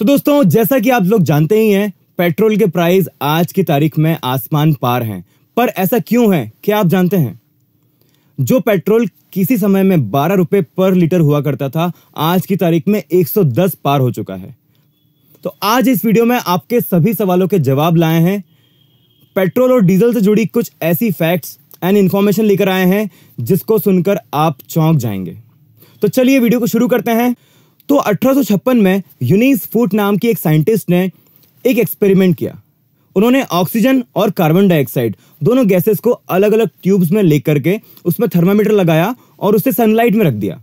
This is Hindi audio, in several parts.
तो दोस्तों, जैसा कि आप लोग जानते ही हैं, पेट्रोल के प्राइस आज की तारीख में आसमान पार हैं। पर ऐसा क्यों है? क्या आप जानते हैं? जो पेट्रोल किसी समय में बारह रुपए पर लीटर हुआ करता था, आज की तारीख में 110 पार हो चुका है। तो आज इस वीडियो में आपके सभी सवालों के जवाब लाए हैं। पेट्रोल और डीजल से जुड़ी कुछ ऐसी फैक्ट्स एंड इंफॉर्मेशन लेकर आए हैं, जिसको सुनकर आप चौंक जाएँगे। तो चलिए वीडियो को शुरू करते हैं। तो अठारह सौ छप्पन में यूनिस फूट नाम की एक साइंटिस्ट ने एक एक्सपेरिमेंट किया। उन्होंने ऑक्सीजन और कार्बन डाइऑक्साइड दोनों गैसेस को अलग अलग ट्यूब्स में लेकर के उसमें थर्मामीटर लगाया और उसे सनलाइट में रख दिया।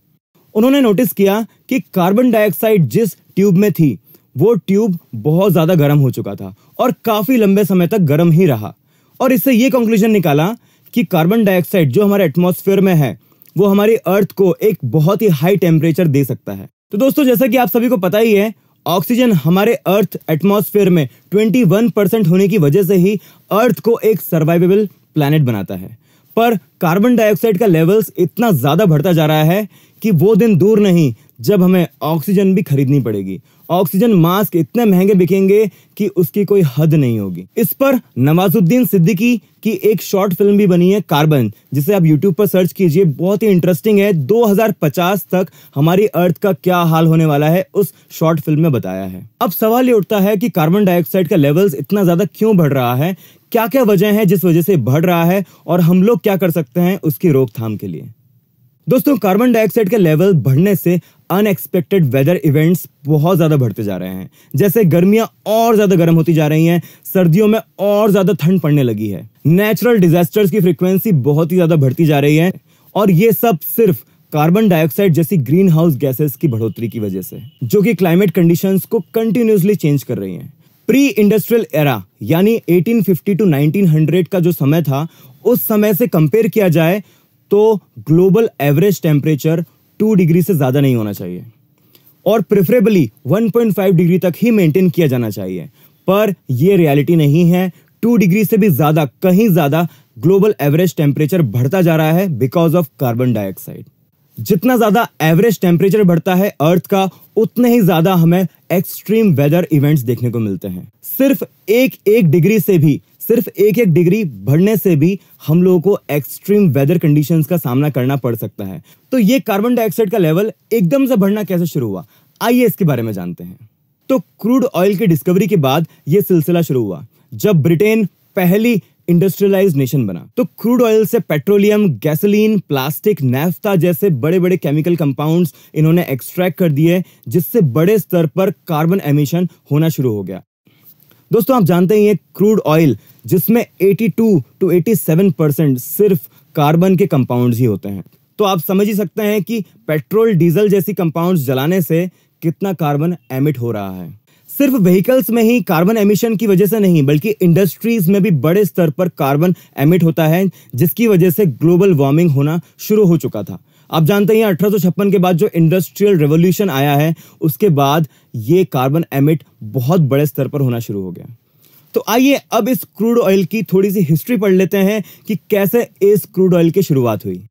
उन्होंने नोटिस किया कि कार्बन डाइऑक्साइड जिस ट्यूब में थी, वो ट्यूब बहुत ज़्यादा गर्म हो चुका था और काफ़ी लंबे समय तक गर्म ही रहा। और इससे ये कंक्लूजन निकाला कि कार्बन डाइऑक्साइड जो हमारे एटमॉस्फेयर में है, वो हमारी अर्थ को एक बहुत ही हाई टेम्परेचर दे सकता है। तो दोस्तों, जैसा कि आप सभी को पता ही है, ऑक्सीजन हमारे अर्थ एटमॉस्फेयर में 21 परसेंट होने की वजह से ही अर्थ को एक सर्वाइवेबल प्लैनेट बनाता है। पर कार्बन डाइऑक्साइड का लेवल्स इतना ज़्यादा बढ़ता जा रहा है कि वो दिन दूर नहीं जब हमें ऑक्सीजन भी खरीदनी पड़ेगी। ऑक्सीजन मास्क इतने महँगे बिकेंगे कि उसकी कोई हद नहीं होगी। इस पर नवाजुद्दीन सिद्दीकी की एक शॉर्ट फ़िल्म भी बनी है, कार्बन, जिसे आप यूट्यूब पर सर्च कीजिए। बहुत ही इंटरेस्टिंग है। 2050 तक हमारी अर्थ का क्या हाल होने वाला है, उस शॉर्ट फ़िल्म में बताया है। अब सवाल ये उठता है कि कार्बन डाइऑक्साइड का लेवल्स इतना ज़्यादा क्यों बढ़ रहा है? क्या क्या वजह है जिस वजह से बढ़ रहा है, और हम लोग क्या कर सकते हैं उसकी रोकथाम के लिए? दोस्तों, कार्बन डाइऑक्साइड के लेवल बढ़ने से अनएक्सपेक्टेड वेदर इवेंट्स बहुत ज़्यादा बढ़ते जा रहे हैं। जैसे गर्मियाँ और ज़्यादा गर्म होती जा रही हैं, सर्दियों में और ज़्यादा ठंड पड़ने लगी है। नेचुरल डिजास्टर्स की फ्रिक्वेंसी बहुत ही ज़्यादा बढ़ती जा रही है और ये सब सिर्फ़ कार्बन डाइऑक्साइड जैसी ग्रीन हाउस गैसेस की बढ़ोतरी की वजह से, जो कि क्लाइमेट कंडीशंस को कंटिन्यूसली चेंज कर रही हैं। प्री इंडस्ट्रियल एरा यानी 1850 टू 1900 का जो समय था, उस समय से कंपेयर किया जाए तो global average temperature two degree से ज़्यादा नहीं होना चाहिए। और प्रेफरेबली 1.5 डिग्री तक ही मेंटेन किया जाना चाहिए। पर यह रियलिटी नहीं है। टू डिग्री से भी ज़्यादा, कहीं ज़्यादा ग्लोबल एवरेज टेम्परेचर बढ़ता जा रहा है बिकॉज़ ऑफ़ कार्बन डाइऑक्साइड जितना ज़्यादा एवरेज टेम्परेचर बढ़ता है अर्थ का, उतने ही ज़्यादा हमें एक्सट्रीम वेदर इवेंट्स देखने को मिलते हैं। सिर्फ़ एक एक डिग्री से भी सिर्फ़ एक एक डिग्री बढ़ने से भी हम लोगों को एक्सट्रीम वेदर कंडीशंस का सामना करना पड़ सकता है। तो ये कार्बन डाइऑक्साइड का लेवल एकदम से बढ़ना कैसे शुरू हुआ? आइए इसके बारे में जानते हैं। तो क्रूड ऑयल की डिस्कवरी के बाद यह सिलसिला शुरू हुआ, जब ब्रिटेन पहली इंडस्ट्रियलाइज नेशन बना। तो क्रूड ऑयल से पेट्रोलियम गैसोलीन प्लास्टिक नेफ्ता जैसे बड़े बड़े केमिकल कंपाउंड्स इन्होंने एक्सट्रैक्ट कर दिए, जिससे बड़े स्तर पर कार्बन एमिशन होना शुरू हो गया। दोस्तों, आप जानते ही हैं क्रूड ऑयल जिसमें 82 टू 87 परसेंट सिर्फ़ कार्बन के कंपाउंड्स ही होते हैं। तो आप समझ ही सकते हैं कि पेट्रोल डीजल जैसी कंपाउंड्स जलाने से कितना कार्बन एमिट हो रहा है। सिर्फ़ व्हीकल्स में ही कार्बन एमिशन की वजह से नहीं, बल्कि इंडस्ट्रीज़ में भी बड़े स्तर पर कार्बन एमिट होता है, जिसकी वजह से ग्लोबल वार्मिंग होना शुरू हो चुका था। आप जानते हैं अठारह सौ छप्पन के बाद जो इंडस्ट्रियल रेवोल्यूशन आया है, उसके बाद ये कार्बन एमिट बहुत बड़े स्तर पर होना शुरू हो गया। तो आइए अब इस क्रूड ऑयल की थोड़ी सी हिस्ट्री पढ़ लेते हैं कि कैसे इस क्रूड ऑयल की शुरुआत हुई।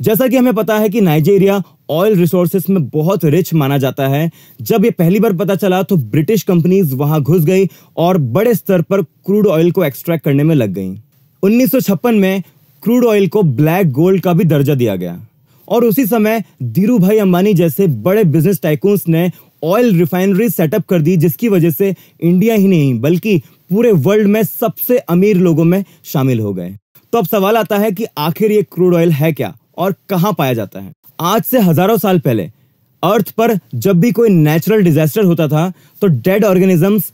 जैसा कि हमें पता है कि नाइजीरिया ऑयल रिसोर्सेस में बहुत रिच माना जाता है। जब ये पहली बार पता चला तो ब्रिटिश कंपनीज़ वहाँ घुस गई और बड़े स्तर पर क्रूड ऑयल को एक्सट्रैक्ट करने में लग गई। 1956 में क्रूड ऑयल को ब्लैक गोल्ड का भी दर्जा दिया गया। और उसी समय धीरू भाई अंबानी जैसे बड़े बिज़नेस टाइकून्स ने ऑयल रिफाइनरी सेटअप कर दी, जिसकी वजह से इंडिया ही नहीं, बल्कि पूरे वर्ल्ड में सबसे अमीर लोगों में शामिल हो गए। तो अब सवाल आता है कि आखिर ये क्रूड ऑयल है क्या और कहाँ पाया जाता है? आज से हज़ारों साल पहले अर्थ पर जब भी कोई नेचुरल डिजास्टर होता था तो डेड ऑर्गेनिजम्स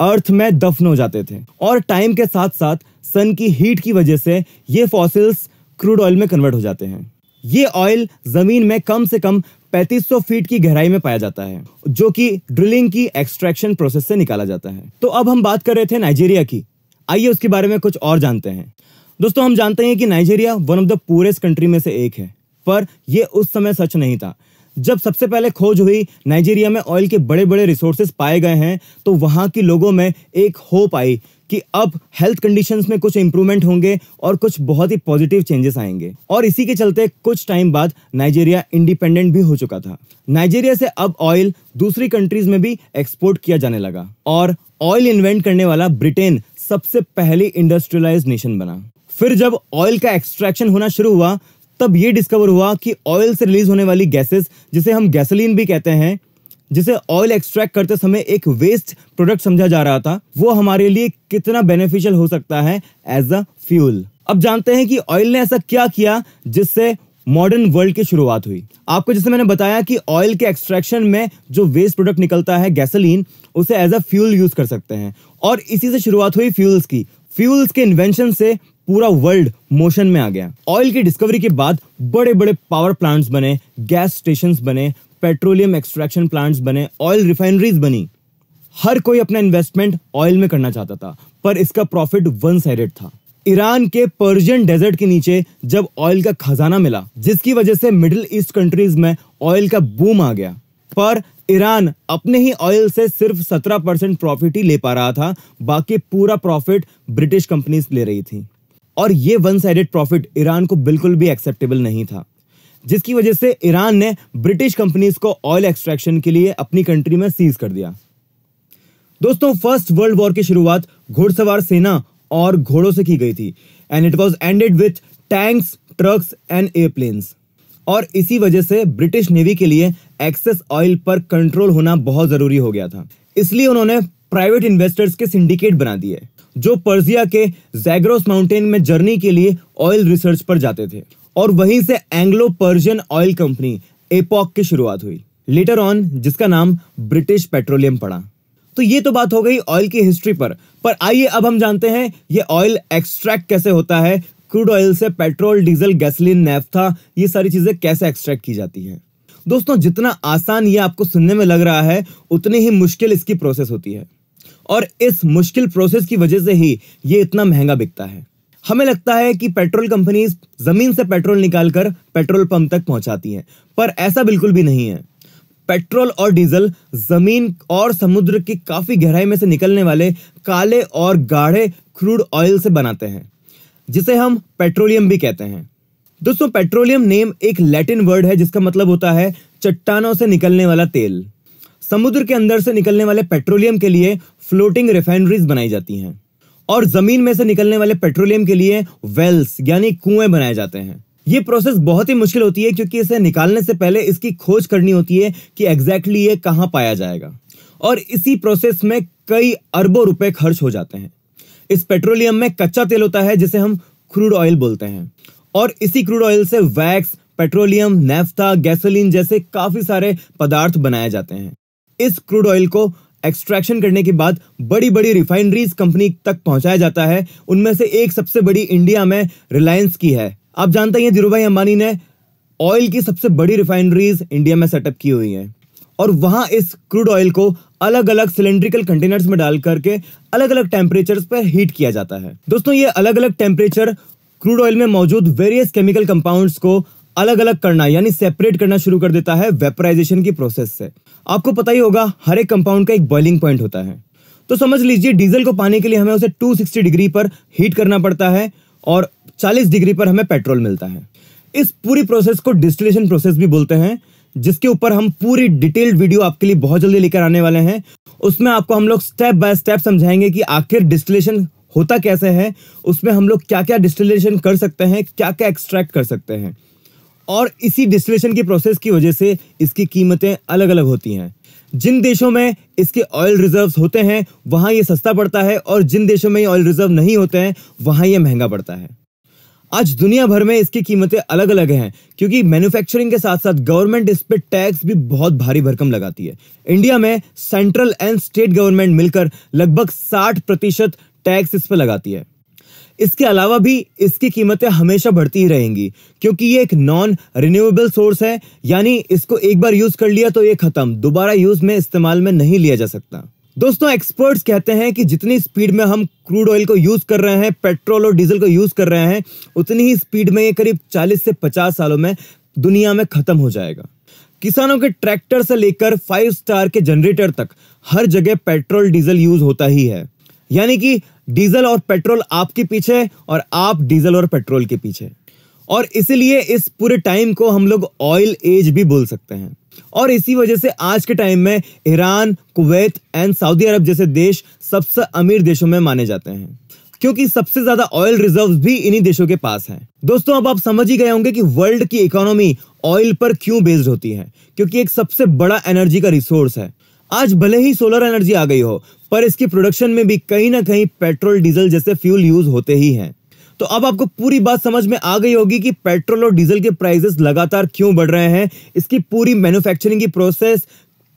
अर्थ में दफन हो जाते थे। और टाइम के साथ साथ सन की हीट की वजह से ये फॉसिल्स क्रूड ऑयल में कन्वर्ट हो जाते हैं। ये ऑयल ज़मीन में कम से कम 3500 फीट की गहराई में पाया जाता है, जो कि ड्रिलिंग की एक्सट्रैक्शन प्रोसेस से निकाला जाता है। तो अब हम बात कर रहे थे नाइजीरिया की। आइए उसके बारे में कुछ और जानते हैं। दोस्तों, हम जानते हैं कि Nigeria one of the poorest country में से एक है, पर यह उस समय सच नहीं था। जब सबसे पहले खोज हुई नाइजीरिया में ऑयल के बड़े बड़े रिसोर्सेज पाए गए हैं तो वहाँ के लोगों में एक होप आई कि अब हेल्थ कंडीशंस में कुछ इंप्रूवमेंट होंगे और कुछ बहुत ही पॉजिटिव चेंजेस आएँगे। और इसी के चलते कुछ टाइम बाद नाइजीरिया इंडिपेंडेंट भी हो चुका था। नाइजीरिया से अब ऑयल दूसरी कंट्रीज़ में भी एक्सपोर्ट किया जाने लगा और ऑयल इन्वेंट करने वाला ब्रिटेन सबसे पहली इंडस्ट्रियलाइज नेशन बना। फिर जब ऑयल का एक्सट्रैक्शन होना शुरू हुआ, तब ये डिस्कवर हुआ कि ऑयल से रिलीज़ होने वाली गैसेस जिसे हम गैसोलीन भी कहते हैं जिसे ऑयल एक्सट्रैक्ट करते समय एक वेस्ट प्रोडक्ट समझा जा रहा था, वो हमारे लिए कितना बेनिफिशियल हो सकता है एज अ फ्यूल अब जानते हैं कि ऑयल ने ऐसा क्या किया जिससे मॉडर्न वर्ल्ड की शुरुआत हुई। आपको जैसे मैंने बताया कि ऑयल के एक्सट्रैक्शन में जो वेस्ट प्रोडक्ट निकलता है गैसोलीन उसे एज अ फ्यूल यूज़ कर सकते हैं। और इसी से शुरुआत हुई फ्यूल्स की। फ्यूल्स के इन्वेंशन से पूरा वर्ल्ड मोशन में आ गया। ऑयल की डिस्कवरी के बाद बड़े बड़े पावर प्लांट्स बने गैस स्टेशंस बने पेट्रोलियम एक्सट्रैक्शन प्लांट्स बने ऑयल रिफाइनरीज बनी। हर कोई अपना इन्वेस्टमेंट ऑयल में करना चाहता था, पर इसका प्रॉफिट वन साइडेड था। ईरान के पर्शियन डेजर्ट के नीचे जब ऑयल का खजाना मिला, जिसकी वजह से मिडिल ईस्ट कंट्रीज़ में ऑयल का बूम आ गया, पर ईरान अपने ही ऑयल से सिर्फ़ 17 परसेंट प्रॉफिट ही ले पा रहा था, बाकी पूरा प्रॉफिट ब्रिटिश कंपनीज़ ले रही थी। और ये वन साइडेड प्रॉफिट ईरान को बिल्कुल भी एक्सेप्टेबल नहीं था। जिसकी वजह से ईरान ने ब्रिटिश कंपनीज़ को ऑयल एक्सट्रैक्शन के लिए अपनी कंट्री में सीज कर दिया। दोस्तों फ़र्स्ट वर्ल्ड वॉर की शुरुआत घुड़सवार सेना और घोड़ों से की गई थी and it was ended with tanks trucks and airplanes और इसी वजह से ब्रिटिश नेवी के लिए एक्सेस ऑयल पर कंट्रोल होना बहुत ज़रूरी हो गया था। इसलिए उन्होंने प्राइवेट इन्वेस्टर्स के सिंडिकेट बना दिए, जो पर्जिया के जैग्रोस माउंटेन में जर्नी के लिए ऑयल रिसर्च पर जाते थे। और वहीं से Anglo Persian oil company epoch की शुरुआत हुई। लेटर ऑन जिसका नाम ब्रिटिश पेट्रोलियम पड़ा। तो ये तो बात हो गई ऑयल की हिस्ट्री पर। पर आइए अब हम जानते हैं, ये ऑयल एक्सट्रैक्ट कैसे होता है? क्रूड ऑयल से पेट्रोल डीजल गैसोलीन नेफ्था ये सारी चीज़ें कैसे एक्सट्रैक्ट की जाती है? दोस्तों, जितना आसान ये आपको सुनने में लग रहा है, उतनी ही मुश्किल इसकी प्रोसेस होती है। और इस मुश्किल प्रोसेस की वजह से ही ये इतना महँगा बिकता है। हमें लगता है कि पेट्रोल कंपनीज़ ज़मीन से पेट्रोल निकालकर पेट्रोल पंप तक पहुंचाती हैं, पर ऐसा बिल्कुल भी नहीं है। पेट्रोल और डीजल ज़मीन और समुद्र की काफ़ी गहराई में से निकलने वाले काले और गाढ़े क्रूड ऑयल से बनाते हैं, जिसे हम पेट्रोलियम भी कहते हैं। दोस्तों, पेट्रोलियम नेम एक लैटिन वर्ड है, जिसका मतलब होता है चट्टानों से निकलने वाला तेल। समुद्र के अंदर से निकलने वाले पेट्रोलियम के लिए फ्लोटिंग रिफाइनरीज बनाई जाती हैं। और ज़मीन में से निकलने वाले पेट्रोलियम के लिए वेल्स, यानी कुएँ बनाए जाते हैं। ये प्रोसेस बहुत ही मुश्किल होती है, क्योंकि इसे निकालने से पहले इसकी खोज करनी होती है कि एग्जैक्टली ये कहाँ पाया जाएगा। और इसी प्रोसेस में कई अरबों रुपए खर्च हो जाते हैं। इस पेट्रोलियम में कच्चा तेल होता है, जिसे हम क्रूड ऑयल बोलते हैं। और इसी क्रूड ऑयल से वैक्स, पेट्रोलियम नेफ्था गैसोलीन जैसे काफ़ी सारे पदार्थ बनाए जाते हैं। इस क्रूड ऑयल को एक्सट्रैक्शन करने के बाद बड़ी बड़ी रिफाइनरीज कंपनी तक पहुँचाया जाता है। उनमें से एक सबसे बड़ी इंडिया में रिलायंस की है। आप जानते हैं धीरू भाई अंबानी ने ऑयल की सबसे बड़ी रिफाइनरीज इंडिया में सेटअप की हुई है। और वहाँ इस क्रूड ऑयल को अलग अलग सिलेंड्रिकल कंटेनर्स में डाल करके अलग अलग टेम्परेचर पर हीट किया जाता है। दोस्तों, ये अलग अलग टेम्परेचर क्रूड ऑयल में मौजूद वेरियस केमिकल कंपाउंड्स को अलग अलग करना, यानी सेपरेट करना शुरू कर देता है वेपराइजेशन की प्रोसेस से। आपको पता ही होगा, हर एक कंपाउंड का एक बॉइलिंग पॉइंट होता है। तो समझ लीजिए डीजल को पाने के लिए हमें उसे 260 डिग्री पर हीट करना पड़ता है और 40 डिग्री पर हमें पेट्रोल मिलता है। इस पूरी प्रोसेस को डिस्टिलेशन प्रोसेस भी बोलते हैं, जिसके ऊपर हम पूरी डिटेल्ड वीडियो आपके लिए बहुत जल्दी लेकर आने वाले हैं। उसमें आपको हम लोग स्टेप बाय स्टेप समझाएँगे कि आखिर डिस्टिलेशन होता कैसे है, उसमें हम लोग क्या क्या डिस्टिलेशन कर सकते हैं क्या क्या एक्सट्रैक्ट कर सकते हैं। और इसी डिस्टिलेशन की प्रोसेस की वजह से इसकी कीमतें अलग अलग होती हैं। जिन देशों में इसके ऑयल रिजर्व्स होते हैं, वहाँ ये सस्ता पड़ता है और जिन देशों में ये ऑयल रिज़र्व नहीं होते हैं, वहाँ ये महँगा पड़ता है। आज दुनिया भर में इसकी कीमतें अलग अलग हैं, क्योंकि मैन्युफैक्चरिंग के साथ साथ गवर्नमेंट इस पर टैक्स भी बहुत भारी भरकम लगाती है। इंडिया में सेंट्रल एंड स्टेट गवर्नमेंट मिलकर लगभग 60 प्रतिशत टैक्स इस पर लगाती है। इसके अलावा भी इसकी कीमतें हमेशा बढ़ती ही रहेंगी, क्योंकि ये एक नॉन रिन्यूएबल सोर्स है, यानी इसको एक बार यूज़ कर लिया तो ये खत्म, दोबारा यूज़ में इस्तेमाल में नहीं लिया जा सकता। दोस्तों एक्सपर्ट्स कहते हैं कि जितनी स्पीड में हम क्रूड ऑयल को यूज़ कर रहे हैं पेट्रोल और डीजल को यूज़ कर रहे हैं, उतनी ही स्पीड में ये करीब 40 से 50 सालों में दुनिया में खत्म हो जाएगा। किसानों के ट्रैक्टर से लेकर फाइव स्टार के जनरेटर तक हर जगह पेट्रोल डीजल यूज़ होता ही है। यानी कि डीजल और पेट्रोल आपके पीछे और आप डीजल और पेट्रोल के पीछे और इसीलिए इस पूरे टाइम को हम लोग ऑयल एज भी बोल सकते हैं। और इसी वजह से आज के टाइम में Iran, Kuwait and Saudi Arabia जैसे देश सबसे अमीर देशों में माने जाते हैं। क्योंकि सबसे ज़्यादा ऑयल रिजर्व्स भी इन्हीं देशों के पास हैं। दोस्तों, अब आप समझ ही गए होंगे कि वर्ल्ड की इकोनॉमी ऑयल पर क्यों बेस्ड होती है। क्योंकि एक सबसे बड़ा एनर्जी का रिसोर्स है। आज भले ही सोलर एनर्जी आ गई हो, पर इसकी प्रोडक्शन में भी कहीं ना कहीं पेट्रोल डीजल जैसे फ्यूल यूज़ होते ही हैं। तो अब आपको पूरी बात समझ में आ गई होगी कि पेट्रोल और डीजल के प्राइसेस लगातार क्यों बढ़ रहे हैं, इसकी पूरी मैन्युफैक्चरिंग की प्रोसेस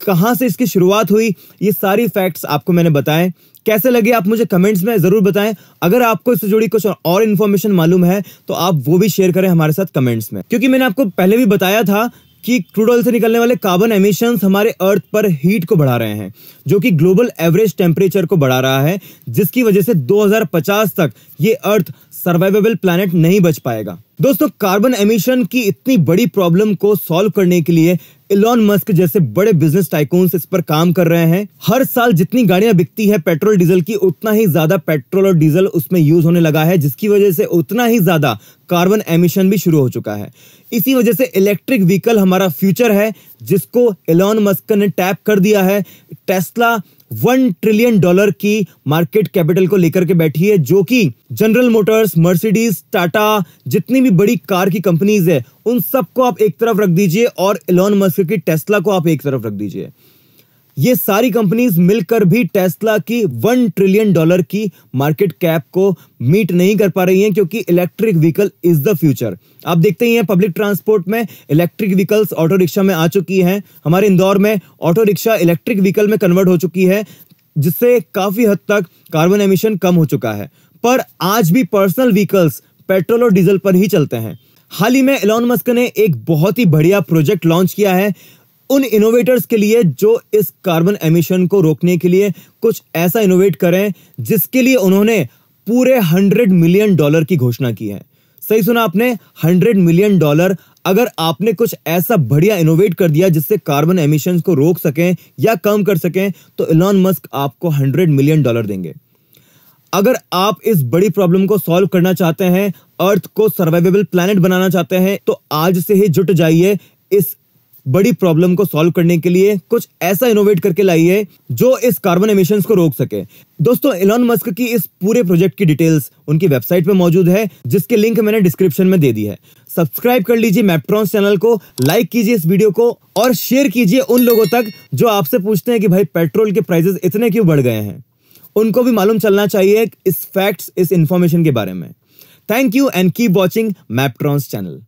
कहाँ से इसकी शुरुआत हुई, ये सारी फैक्ट्स आपको मैंने बताए। कैसे लगे आप मुझे कमेंट्स में ज़रूर बताएँ। अगर आपको इससे जुड़ी कुछ और इन्फॉर्मेशन मालूम है तो आप वो भी शेयर करें हमारे साथ कमेंट्स में। क्योंकि मैंने आपको पहले भी बताया था कि क्रूड ऑयल से निकलने वाले कार्बन एमिशंस हमारे अर्थ पर हीट को बढ़ा रहे हैं, जो कि ग्लोबल एवरेज टेम्परेचर को बढ़ा रहा है, जिसकी वजह से 2050 तक ये अर्थ सर्वाइवेबल प्लैनेट नहीं बच पाएगा। दोस्तों कार्बन एमिशन की इतनी बड़ी प्रॉब्लम को सॉल्व करने के लिए इलॉन मस्क जैसे बड़े बिज़नेस टाइकून्स इस पर काम कर रहे हैं। हर साल जितनी गाड़ियाँ बिकती है, पेट्रोल, डीजल की, उतना ही ज़्यादा पेट्रोल और डीजल उसमें यूज़ होने लगा है, जिसकी वजह से उतना ही ज़्यादा कार्बन एमिशन भी शुरू हो चुका है। इसी वजह से इलेक्ट्रिक व्हीकल हमारा फ्यूचर है, जिसको एलॉन मस्क ने टैप कर दिया है। टेस्ला वन ट्रिलियन डॉलर की मार्केट कैपिटल को लेकर के बैठी है, जो कि जनरल मोटर्स मर्सिडीज टाटा जितनी भी बड़ी कार की कंपनीज़ है, उन सबको आप एक तरफ़ रख दीजिए और एलॉन मस्क की टेस्ला को आप एक तरफ़ रख दीजिए। ये सारी कंपनीज़ मिलकर भी टेस्ला की वन ट्रिलियन डॉलर की मार्केट कैप को मीट नहीं कर पा रही हैं क्योंकि electric vehicle is the future आप देखते ही हैं पब्लिक ट्रांसपोर्ट में इलेक्ट्रिक व्हीकल्स ऑटो रिक्शा में आ चुकी हैं। हमारे इंदौर में ऑटो रिक्शा इलेक्ट्रिक व्हीकल में कन्वर्ट हो चुकी है, जिससे काफ़ी हद तक कार्बन एमिशन कम हो चुका है। पर आज भी पर्सनल व्हीकल्स पेट्रोल और डीजल पर ही चलते हैं। हाल ही में एलॉन मस्क ने एक बहुत ही बढ़िया प्रोजेक्ट लॉन्च किया है उन इनोवेटर्स के लिए जो इस कार्बन एमिशन को रोकने के लिए कुछ ऐसा इनोवेट करें जिसके लिए उन्होंने पूरे हंड्रेड मिलियन डॉलर की घोषणा की है। सही सुना आपने? हंड्रेड मिलियन डॉलर अगर आपने कुछ ऐसा बढ़िया इनोवेट कर दिया जिससे कार्बन एमिशन को रोक सकें या कम कर सकें तो इलॉन मस्क आपको हंड्रेड मिलियन डॉलर देंगे। अगर आप इस बड़ी प्रॉब्लम को सॉल्व करना चाहते हैं अर्थ को सर्वाइवेबल प्लैनेट बनाना चाहते हैं तो आज से ही जुट जाइए इस बड़ी प्रॉब्लम को सॉल्व करने के लिए कुछ ऐसा इनोवेट करके लाई है जो इस कार्बन एमिशन को रोक सके। दोस्तों इलॉन मस्क की इस पूरे प्रोजेक्ट की डिटेल्स उनकी वेबसाइट पे मौजूद है, जिसके लिंक मैंने डिस्क्रिप्शन में दे दी है। सब्सक्राइब कर लीजिए मैप्ट्रॉन्स चैनल को लाइक कीजिए इस वीडियो को और शेयर कीजिए उन लोगों तक जो आपसे पूछते हैं कि भाई पेट्रोल के प्राइसेस इतने क्यों बढ़ गए हैं? उनको भी मालूम चलना चाहिए इस फैक्ट्स इस इंफॉर्मेशन के बारे में। Thank you and keep watching Maptrons channel